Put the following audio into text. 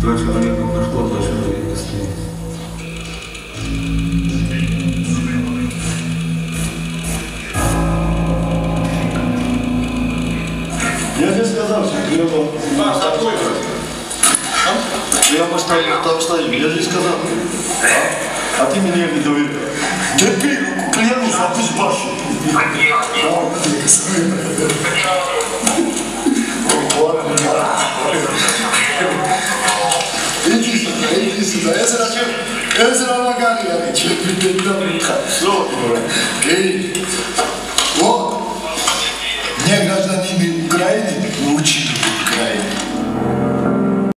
Два человека прошло, два человека стоит. Я тебе сказал, что треба... Маш, такой Я поставил, там стою, я же сказал. А, а ты мне не доверяешь. Терпи, клянусь, а ты башню. Иди иди сюда. Я зачем? Я зачем магазин? Я тебе передам. Что? Эй, вот. Мне гражданин Украины научил.